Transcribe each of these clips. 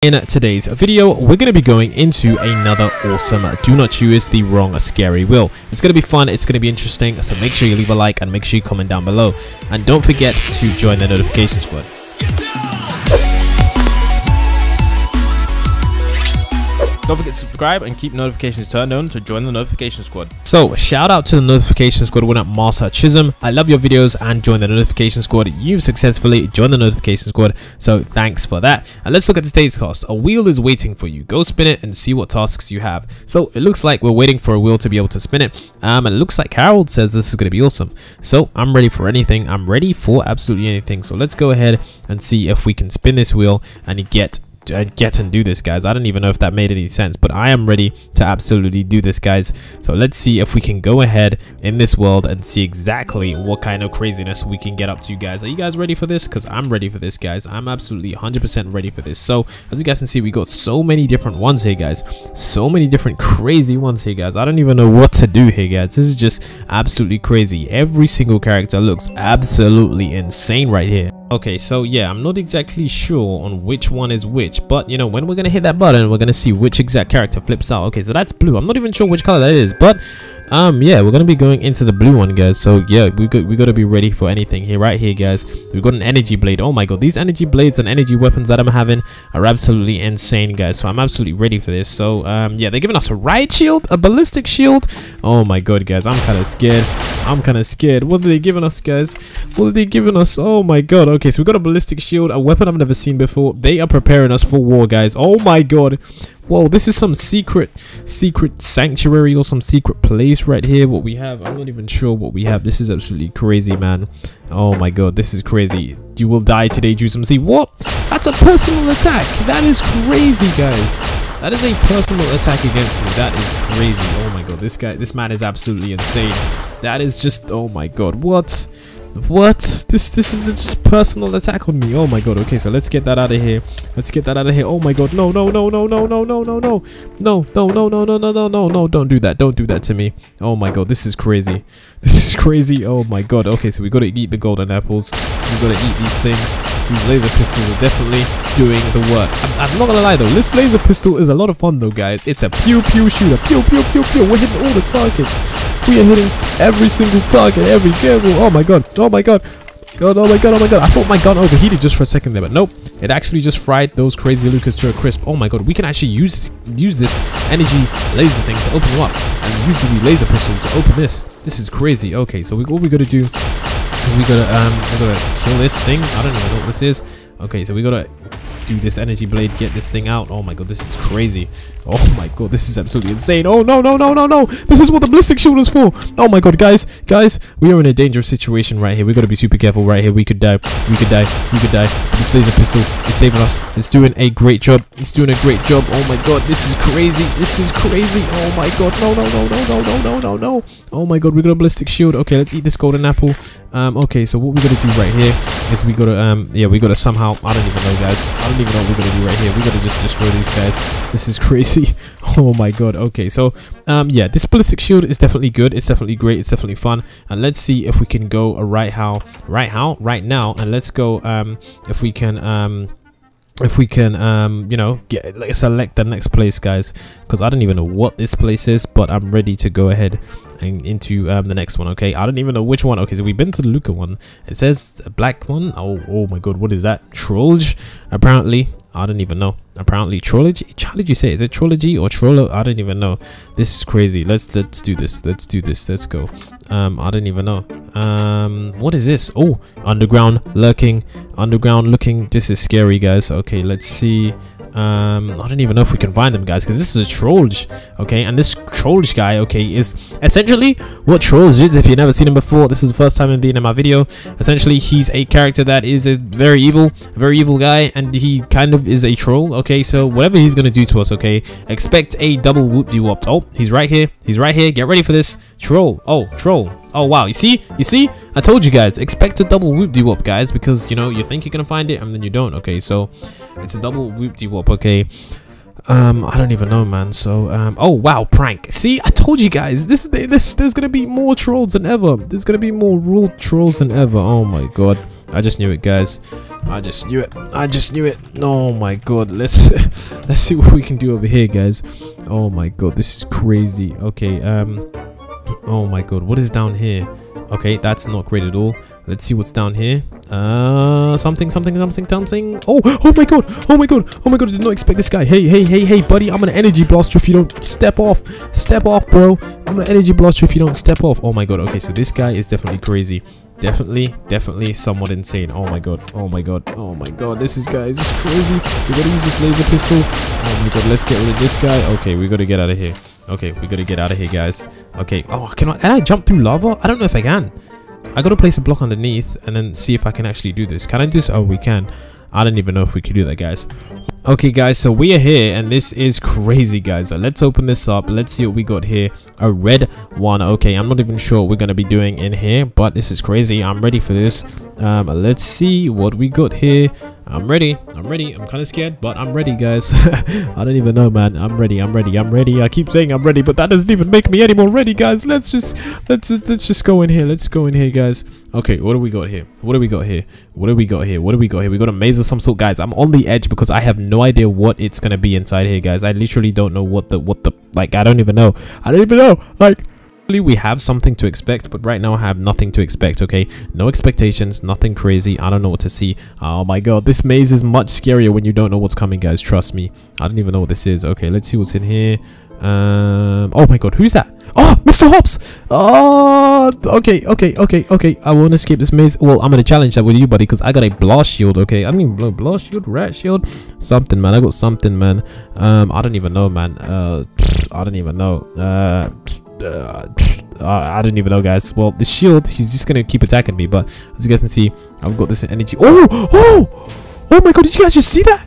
In today's video, we're going to be going into another awesome Do Not Choose the Wrong Scary Will. It's going to be fun, it's going to be interesting, so make sure you leave a like and make sure you comment down below. And don't forget to join the notification squad. Don't forget to subscribe and keep notifications turned on to join the notification squad. So, shout out to the notification squad winner Master Chisholm. I love your videos and join the notification squad. You've successfully joined the notification squad, so thanks for that. And let's look at today's cost. A wheel is waiting for you. Go spin it and see what tasks you have. So, it looks like we're waiting for a wheel to be able to spin it. Um, and it looks like Harold says this is going to be awesome. So, I'm ready for anything. I'm ready for absolutely anything. So, let's go ahead and see if we can spin this wheel and get Uh, get and do this guys. I don't even know if that made any sense but i am ready to absolutely do this guys. So let's see if we can go ahead in this world and see exactly what kind of craziness we can get up to you guys. Are you guys ready for this? Because i'm ready for this guys. I'm absolutely 100 percent ready for this. So as you guys can see we got so many different ones here guys. So many different crazy ones here guys. I don't even know what to do here guys. This is just absolutely crazy. Every single character looks absolutely insane right here Okay, so yeah, I'm not exactly sure on which one is which, but you know, when we're gonna hit that button, we're gonna see which exact character flips out. Okay, so that's blue. I'm not even sure which color that is, but um yeah we're gonna be going into the blue one guys. So yeah we got we got to be ready for anything here right here guys. We've got an energy blade. Oh my god these energy blades and energy weapons that i'm having are absolutely insane guys. So i'm absolutely ready for this. So um yeah they're giving us a riot shield a ballistic shield. Oh my god guys i'm kind of scared i'm kind of scared what are they giving us guys what are they giving us oh my god okay so we got a ballistic shield a weapon i've never seen before they are preparing us for war guys oh my god Whoa, this is some secret, secret sanctuary or some secret place right here. What we have, I'm not even sure what we have. This is absolutely crazy, man. Oh my god, this is crazy. You will die today, Jusum. See, what? That's a personal attack. That is crazy, guys. That is a personal attack against me. That is crazy. Oh my god, this guy, this man is absolutely insane. That is just, oh my god, what? What? This this is just personal attack on me. Oh my god. Okay, so let's get that out of here. Let's get that out of here. Oh my god. No, no, no, no, no, no, no, no, no. No, no, no, no, no, no, no, no, no. Don't do that. Don't do that to me. Oh my god. This is crazy. This is crazy. Oh my god. Okay, so we gotta eat the golden apples. We gotta eat these things. These laser pistols are definitely doing the work. I'm, I'm not gonna lie though. This laser pistol is a lot of fun though, guys. It's a pew pew shooter. Pew pew pew pew. We're hitting all the targets. We are hitting every single target, every careful. Oh my god. Oh my god. God, oh my god, oh my god. I thought my gun overheated just for a second there, but nope. It actually just fried those crazy Lucas to a crisp. Oh my god, we can actually use use this energy laser thing to open them up. And use the laser pistol to open this. This is crazy. Okay, so we, what we gotta do is we gotta um we gotta kill this thing. I don't know what this is. Okay, so we gotta do this energy blade, get this thing out. Oh my god, this is crazy. Oh my god, this is absolutely insane. Oh no, no, no, no, no. This is what the ballistic shield is for. Oh my god, guys, guys, we are in a dangerous situation right here. We gotta be super careful right here. We could die. We could die. We could die. This laser pistol is saving us. It's doing a great job. It's doing a great job. Oh my god, this is crazy. This is crazy. Oh my god, no, no, no, no, no, no, no, no, no. Oh my god, we got a ballistic shield. Okay, let's eat this golden apple. Um, okay, so what we gotta do right here is we gotta, um, yeah, we gotta somehow, I don't even know, guys. I don't even know what we're gonna do right here. We gotta just destroy these guys. This is crazy. oh my god. Okay, so, um, yeah, this ballistic shield is definitely good. It's definitely great. It's definitely fun. And let's see if we can go right how, right how, right now. And let's go, um, if we can, um, if we can um you know get like select the next place guys. Because i don't even know what this place is but i'm ready to go ahead and into um the next one okay? I don't even know which one. Okay so we've been to the luca one. It says black one. Oh, oh my god what is that? Trollge apparently i don't even know. Apparently trilogy how did you say is it trilogy or trollo? I don't even know. This is crazy. Let's let's do this. Let's do this. Let's go um i don't even know. Um what is this? Oh underground lurking underground looking. This is scary guys. Okay let's see um i don't even know if we can find them guys because this is a trolls okay and this trolls guy okay is essentially what trolls is if you've never seen him before. This is the first time him being in my video. Essentially he's a character that is a very evil a very evil guy and he kind of is a troll okay? So whatever he's gonna do to us okay expect a double whoop de whoop oh he's right here. He's right here. Get ready for this. Troll. Oh troll. Oh, wow. You see? You see? I told you guys. Expect a double whoop-de-whoop, guys. Because, you know, you think you're to find it and then you don't. Okay, so it's a double whoop-de-whoop, okay? Um, I don't even know, man. So, um, oh, wow. Prank. See? I told you guys. This, this, There's to be more trolls than ever. There's to be more rule trolls than ever. Oh, my God. I just knew it, guys. I just knew it. I just knew it. Oh my god. Let's let's see what we can do over here, guys. Oh my god, this is crazy. Okay, um Oh my god, what is down here? Okay, that's not great at all. Let's see what's down here. Uh, something, something, something, something. Oh, oh my god, oh my god, oh my god, I did not expect this guy. Hey, hey, hey, hey, buddy, I'm an energy blaster if you don't step off. Step off, bro. I'm an energy blaster if you don't step off. Oh my god, okay, so this guy is definitely crazy. Definitely, definitely somewhat insane. Oh my god, oh my god, oh my god, this is, guys, this is crazy. We gotta use this laser pistol. Oh my god, let's get rid of this guy. Okay, we gotta get out of here. Okay, we gotta get out of here, guys. Okay, oh, can I, can I jump through lava? I don't know if I can. I gotta place a block underneath and then see if I can actually do this. Can I do this? Oh, we can. I don't even know if we can do that, guys. Okay, guys, so we are here, and this is crazy, guys. let's open this up. Let's see what we got here. A red one. Okay, I'm not even sure what we're going to be doing in here, but this is crazy. I'm ready for this. Um, let's see what we got here. I'm ready. I'm ready. I'm kind of scared, but I'm ready, guys. I don't even know, man. I'm ready. I'm ready. I'm ready. I keep saying I'm ready, but that doesn't even make me any more ready, guys. Let's just let's let's just go in here. Let's go in here, guys. Okay, what do we got here? What do we got here? What do we got here? What do we got here? We got a maze of some sort, guys. I'm on the edge because I have no idea what it's gonna be inside here, guys. I literally don't know what the what the like. I don't even know. I don't even know. Like we have something to expect but right now i have nothing to expect okay? No expectations nothing crazy. I don't know what to see. Oh my god this maze is much scarier when you don't know what's coming guys. Trust me. I don't even know what this is. Okay let's see what's in here. Um oh my god who's that? Oh mr hopps oh okay okay okay okay. I won't escape this maze. Well i'm gonna challenge that with you buddy because i got a blast shield okay? I don't even blast shield rat shield? Something man. I got something man. Um i don't even know man. Uh i don't even know. Uh uh, I don't even know, guys. Well, the shield, he's just gonna keep attacking me. But as you guys can see, I've got this energy. Oh, oh, oh my god! Did you guys just see that?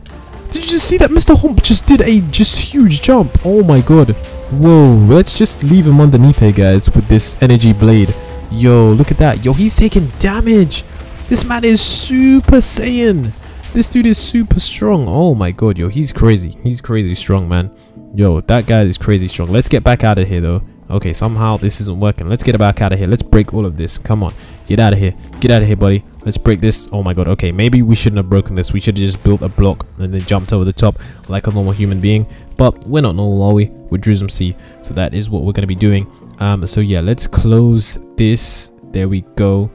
Did you just see that Mr. Hump just did a just huge jump? Oh my god! Whoa! Let's just leave him underneath here, guys, with this energy blade. Yo, look at that! Yo, he's taking damage. This man is Super Saiyan. This dude is super strong. Oh my god, yo, he's crazy. He's crazy strong, man. Yo, that guy is crazy strong. Let's get back out of here, though. Okay, somehow this isn't working. Let's get back out of here. Let's break all of this. Come on. Get out of here. Get out of here, buddy. Let's break this. Oh my god. Okay, maybe we shouldn't have broken this. We should have just built a block and then jumped over the top like a normal human being. But we're not normal, are we? We're Drewsmc. So that is what we're going to be doing. Um, so yeah, let's close this. There we go.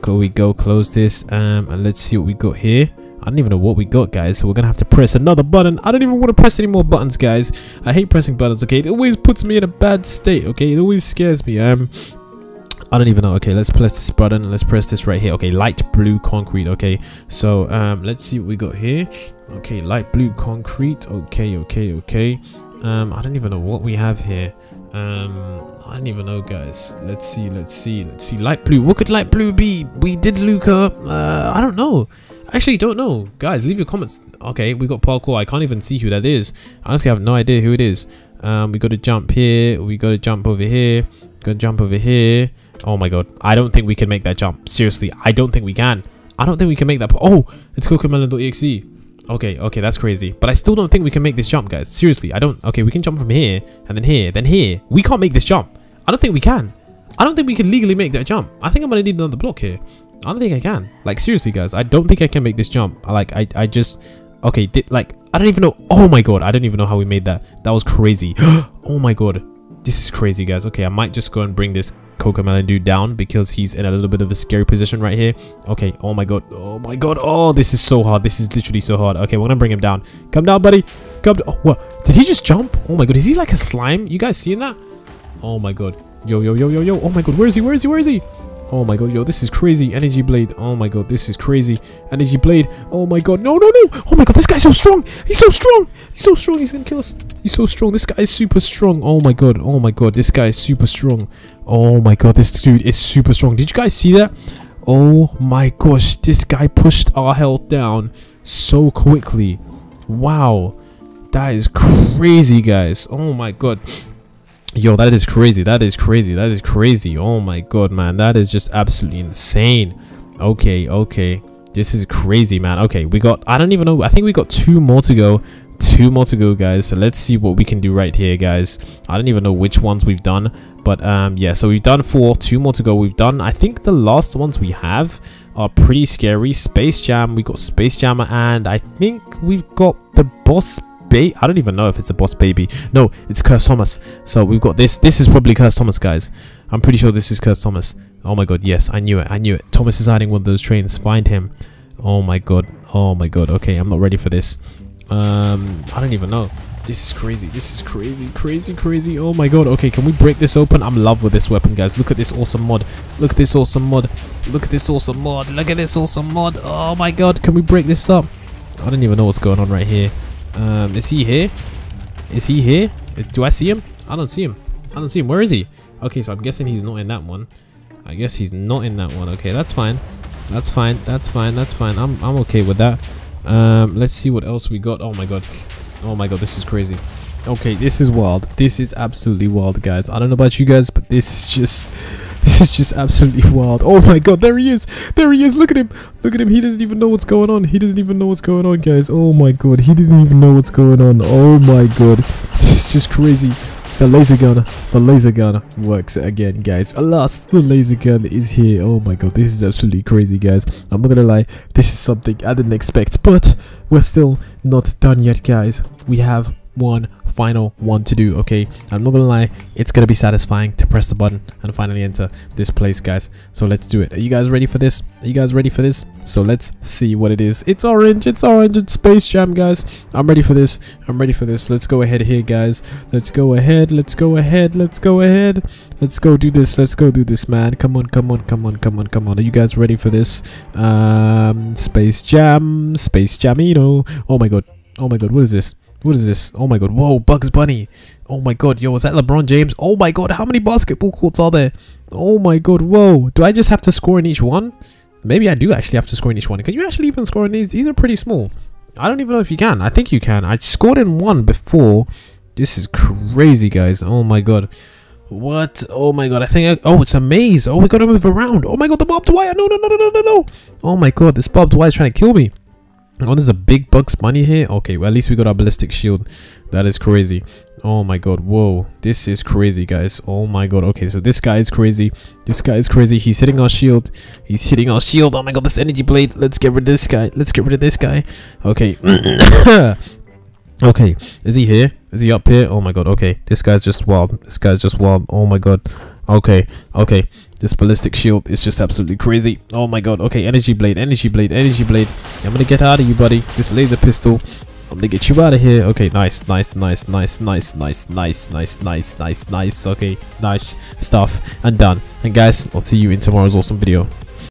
Go we go. Close this. Um, and let's see what we got here. I don't even know what we got, guys. So we're going to have to press another button. I don't even want to press any more buttons, guys. I hate pressing buttons, okay? It always puts me in a bad state, okay? It always scares me. Um, I don't even know. Okay, let's press this button. Let's press this right here. Okay, light blue concrete. Okay, so um, let's see what we got here. Okay, light blue concrete. Okay, okay, okay. Um, I don't even know what we have here. Um, I don't even know, guys. Let's see, let's see, let's see. Light blue. What could light blue be? We did Luca. Uh, I don't know. Actually, don't know. Guys, leave your comments. Okay, we got parkour. I can't even see who that is. Honestly, I have no idea who it is. Um, we got to jump here. We got to jump over here. To jump over here. Oh my god. I don't think we can make that jump. Seriously, I don't think we can. I don't think we can make that. Oh, it's cocomelon.exe. Okay, okay, that's crazy. But I still don't think we can make this jump, guys. Seriously, I don't. Okay, we can jump from here, and then here, then here. We can't make this jump. I don't think we can. I don't think we can legally make that jump. I think I'm going to need another block here. I don't think I can. Like, seriously, guys. I don't think I can make this jump. Like, I, I just... Okay, did, like, I don't even know... Oh, my God. I don't even know how we made that. That was crazy. oh, my God. This is crazy, guys. Okay, I might just go and bring this Cocomelon dude down because he's in a little bit of a scary position right here. Okay, oh my god. Oh my god. Oh, this is so hard. This is literally so hard. Okay, we're gonna bring him down. Come down, buddy. Come down. Oh, what? Did he just jump? Oh my god. Is he like a slime? You guys seeing that? Oh my god. Yo, yo, yo, yo, yo. Oh my god. Where is he? Where is he? Where is he? Oh my god, yo, this is crazy. Energy Blade. Oh my god, this is crazy. Energy Blade. Oh my god. No, no, no. Oh my god, this guy's so strong. He's so strong. He's so strong. He's gonna kill us. He's so strong. This guy is super strong. Oh my god. Oh my god. This guy is super strong. Oh my god. This dude is super strong. Did you guys see that? Oh my gosh. This guy pushed our health down so quickly. Wow. That is crazy, guys. Oh my god. Yo, that is crazy. That is crazy. That is crazy. Oh my god, man. That is just absolutely insane. Okay, okay. This is crazy, man. Okay, we got... I don't even know. I think we got two more to go two more to go guys so let's see what we can do right here guys i don't even know which ones we've done but um yeah so we've done four two more to go we've done i think the last ones we have are pretty scary space jam we got space jam and i think we've got the boss i don't even know if it's a boss baby no it's curse thomas so we've got this this is probably curse thomas guys i'm pretty sure this is curse thomas oh my god yes i knew it i knew it thomas is hiding one of those trains find him oh my god oh my god okay i'm not ready for this um, I don't even know. This is crazy. This is crazy, crazy, crazy. Oh my god. Okay, can we break this open? I'm in love with this weapon, guys. Look at this awesome mod. Look at this awesome mod. Look at this awesome mod. Look at this awesome mod. Oh my god. Can we break this up? I don't even know what's going on right here. Um, is he here? Is he here? Do I see him? I don't see him. I don't see him. Where is he? Okay, so I'm guessing he's not in that one. I guess he's not in that one. Okay, that's fine. That's fine. That's fine. That's fine. I'm, I'm okay with that. Um, let's see what else we got. Oh my god. Oh my god, this is crazy. Okay, this is wild. This is absolutely wild, guys. I don't know about you guys, but this is just... This is just absolutely wild. Oh my god, there he is. There he is. Look at him. Look at him. He doesn't even know what's going on. He doesn't even know what's going on, guys. Oh my god. He doesn't even know what's going on. Oh my god. This is just crazy. The laser gun, the laser gun works again, guys. Alas, the laser gun is here. Oh my god, this is absolutely crazy, guys. I'm not gonna lie, this is something I didn't expect, but we're still not done yet, guys. We have one final one to do okay? I'm not gonna lie it's gonna be satisfying to press the button and finally enter this place guys. So let's do it. Are you guys ready for this? Are you guys ready for this? So let's see what it is. It's orange it's orange it's space jam guys. I'm ready for this. I'm ready for this. Let's go ahead here guys. Let's go ahead let's go ahead let's go ahead. Let's go do this let's go do this man. Come on come on come on come on come on. Are you guys ready for this? Um space jam space jamino. Oh my god. Oh my god what is this what is this? Oh my god. Whoa, Bugs Bunny. Oh my god. Yo, is that LeBron James? Oh my god. How many basketball courts are there? Oh my god. Whoa. Do I just have to score in each one? Maybe I do actually have to score in each one. Can you actually even score in these? These are pretty small. I don't even know if you can. I think you can. I scored in one before. This is crazy, guys. Oh my god. What? Oh my god, I think I, Oh, it's a maze. Oh, we gotta move around. Oh my god, the barbed wire. No, no, no, no, no, no, no. Oh my god, this barbed wire is trying to kill me. Oh, there's a big bucks money here. Okay, well, at least we got our ballistic shield. That is crazy. Oh my god, whoa. This is crazy, guys. Oh my god. Okay, so this guy is crazy. This guy is crazy. He's hitting our shield. He's hitting our shield. Oh my god, this energy blade. Let's get rid of this guy. Let's get rid of this guy. Okay. okay, is he here? Is he up here? Oh my god, okay. This guy's just wild. This guy's just wild. Oh my god. Okay, okay. This ballistic shield is just absolutely crazy. Oh my god. Okay, energy blade, energy blade, energy blade. I'm gonna get out of you, buddy. This laser pistol. I'm gonna get you out of here. Okay, nice, nice, nice, nice, nice, nice, nice, nice, nice, nice, nice. Okay, nice stuff. And done. And guys, I'll see you in tomorrow's awesome video.